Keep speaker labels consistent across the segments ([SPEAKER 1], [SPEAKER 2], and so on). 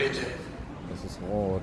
[SPEAKER 1] bitte.
[SPEAKER 2] Das ist rot.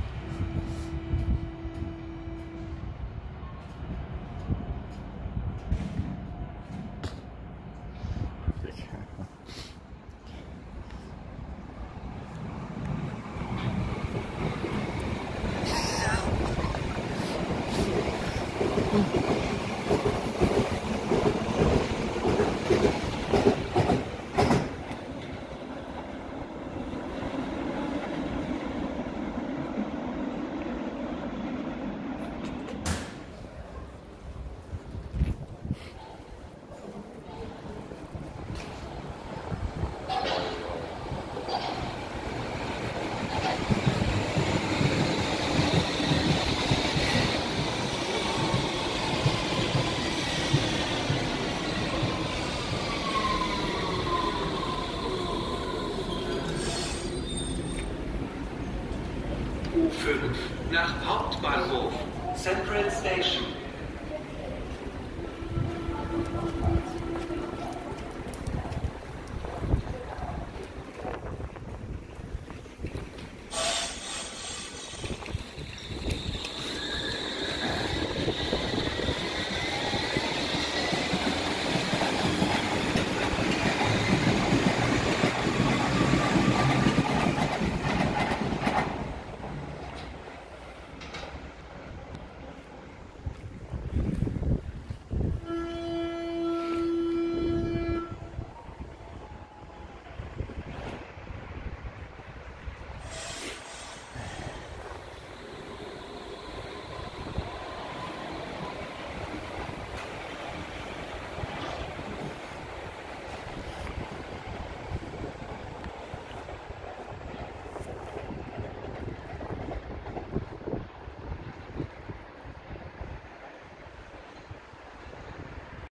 [SPEAKER 1] nach Hauptbahnhof Central Station.